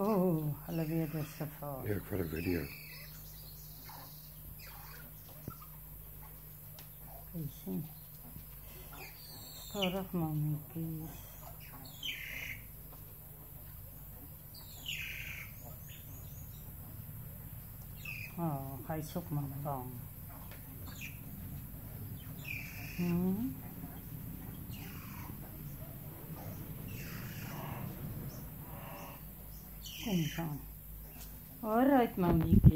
Oh, dis gevaar. Ja, ek vat 'n video. Jy sien. Stadig mammetjies. Oh, hy soek maar bang. Hmm. Anytime. All right, Mommy.